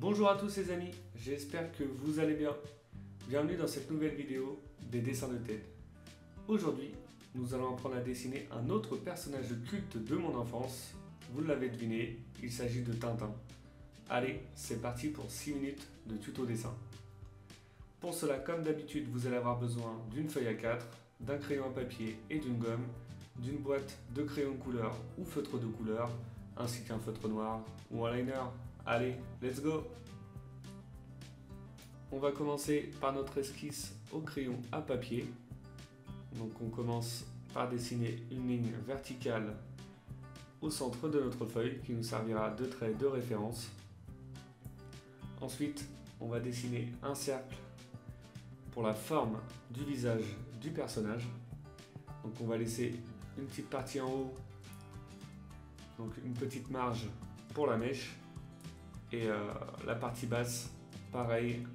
Bonjour à tous les amis, j'espère que vous allez bien. Bienvenue dans cette nouvelle vidéo des dessins de Ted. Aujourd'hui, nous allons apprendre à dessiner un autre personnage culte de mon enfance. Vous l'avez deviné, il s'agit de Tintin. Allez, c'est parti pour 6 minutes de tuto dessin. Pour cela, comme d'habitude, vous allez avoir besoin d'une feuille à 4, d'un crayon à papier et d'une gomme, d'une boîte de crayons de couleur ou feutre de couleur, ainsi qu'un feutre noir ou un liner. Allez, let's go On va commencer par notre esquisse au crayon à papier. Donc on commence par dessiner une ligne verticale au centre de notre feuille qui nous servira de trait de référence. Ensuite, on va dessiner un cercle pour la forme du visage du personnage. Donc on va laisser une petite partie en haut, donc une petite marge pour la mèche. Et euh, la partie basse, pareil.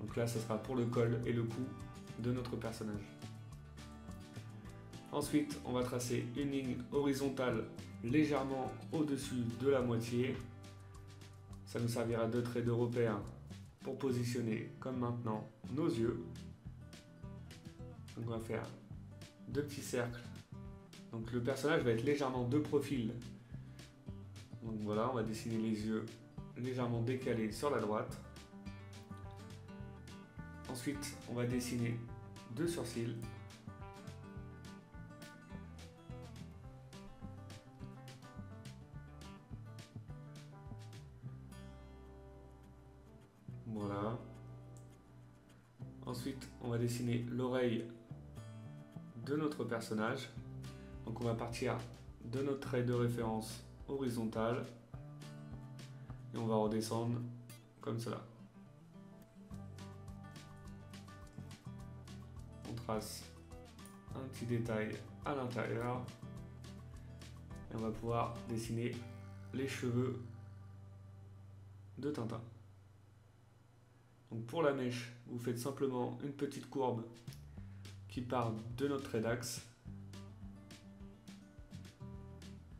Donc là, ce sera pour le col et le cou de notre personnage. Ensuite, on va tracer une ligne horizontale légèrement au-dessus de la moitié. Ça nous servira de trait de repère pour positionner, comme maintenant, nos yeux. Donc on va faire deux petits cercles. Donc le personnage va être légèrement de profil. Donc voilà, on va dessiner les yeux légèrement décalés sur la droite. Ensuite, on va dessiner deux sourcils. Voilà. Ensuite, on va dessiner l'oreille de notre personnage. Donc on va partir de notre trait de référence horizontal et on va redescendre comme cela. On trace un petit détail à l'intérieur et on va pouvoir dessiner les cheveux de Tintin. Pour la mèche, vous faites simplement une petite courbe qui part de notre trait d'axe.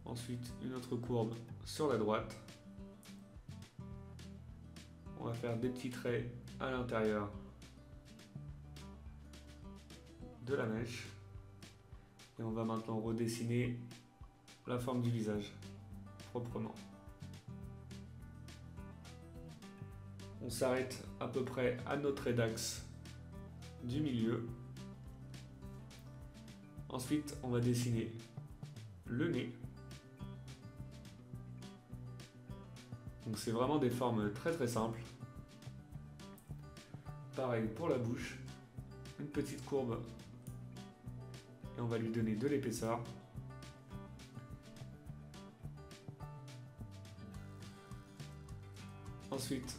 Ensuite, une autre courbe sur la droite. On va faire des petits traits à l'intérieur de la mèche. Et on va maintenant redessiner la forme du visage proprement. On s'arrête à peu près à notre trait d'axe du milieu. Ensuite, on va dessiner le nez. C'est vraiment des formes très très simples. Pareil pour la bouche, une petite courbe et on va lui donner de l'épaisseur. Ensuite,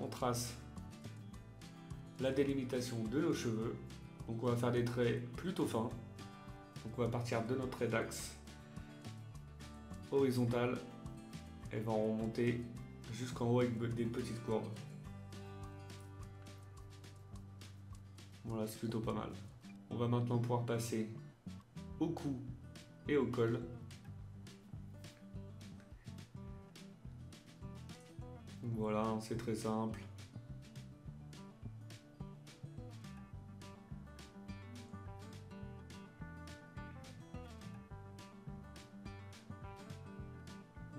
on trace la délimitation de nos cheveux. Donc on va faire des traits plutôt fins. Donc on va partir de notre trait d'axe horizontal et va remonter jusqu'en haut avec des petites courbes. Voilà, c'est plutôt pas mal. On va maintenant pouvoir passer au cou et au col. Voilà, c'est très simple.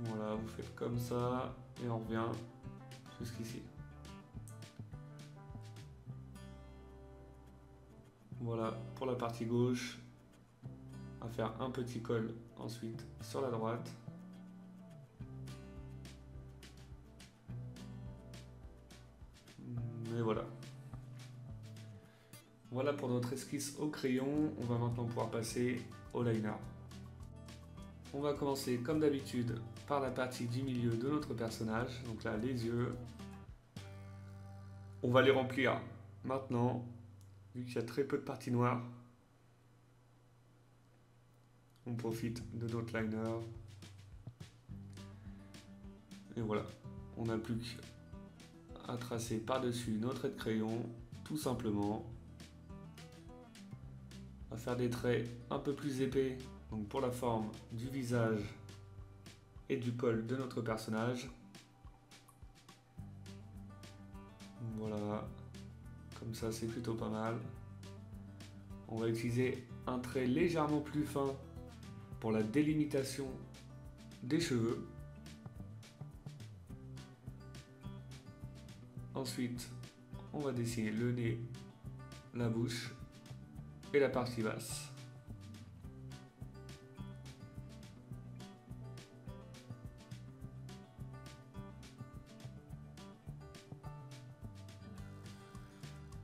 Voilà, vous faites comme ça et on revient jusqu'ici. Voilà pour la partie gauche. À faire un petit col ensuite sur la droite. Et voilà. Voilà pour notre esquisse au crayon. On va maintenant pouvoir passer au liner. On va commencer comme d'habitude par la partie du milieu de notre personnage. Donc là, les yeux. On va les remplir maintenant, vu qu'il y a très peu de parties noires. On profite de notre liner. Et voilà, on n'a plus qu'à tracer par-dessus notre trait de crayon, tout simplement. Faire des traits un peu plus épais donc pour la forme du visage et du col de notre personnage. Voilà, comme ça c'est plutôt pas mal. On va utiliser un trait légèrement plus fin pour la délimitation des cheveux. Ensuite, on va dessiner le nez, la bouche et la partie basse.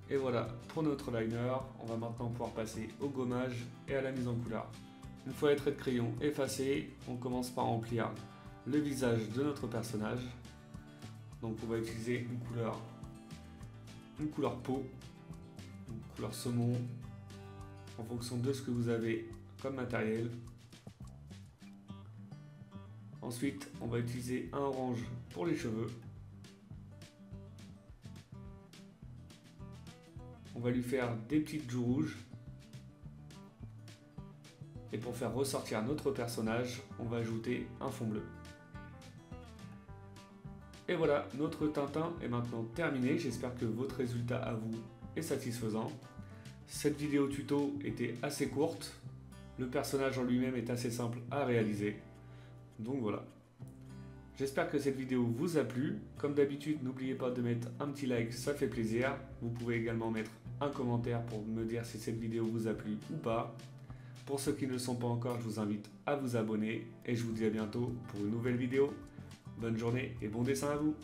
Et voilà pour notre liner, on va maintenant pouvoir passer au gommage et à la mise en couleur. Une fois les traits de crayon effacés, on commence par remplir le visage de notre personnage. Donc on va utiliser une couleur, une couleur peau, une couleur saumon, en fonction de ce que vous avez comme matériel. Ensuite, on va utiliser un orange pour les cheveux. On va lui faire des petites joues rouges. Et pour faire ressortir notre personnage, on va ajouter un fond bleu. Et voilà, notre Tintin est maintenant terminé. J'espère que votre résultat à vous est satisfaisant. Cette vidéo tuto était assez courte. Le personnage en lui-même est assez simple à réaliser. Donc voilà. J'espère que cette vidéo vous a plu. Comme d'habitude, n'oubliez pas de mettre un petit like, ça fait plaisir. Vous pouvez également mettre un commentaire pour me dire si cette vidéo vous a plu ou pas. Pour ceux qui ne le sont pas encore, je vous invite à vous abonner et je vous dis à bientôt pour une nouvelle vidéo. Bonne journée et bon dessin à vous